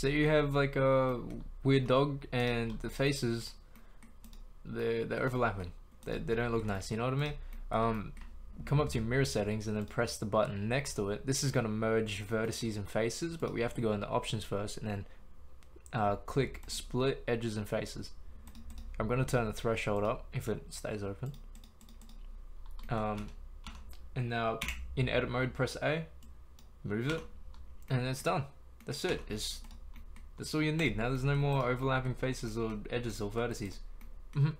So you have like a weird dog and the faces, they're, they're overlapping. They, they don't look nice, you know what I mean? Um, come up to your mirror settings and then press the button next to it. This is going to merge vertices and faces, but we have to go into options first and then uh, click split edges and faces. I'm going to turn the threshold up if it stays open. Um, and now in edit mode, press A, move it, and it's done. That's it. It's that's all you need. Now there's no more overlapping faces or edges or vertices. Mm -hmm.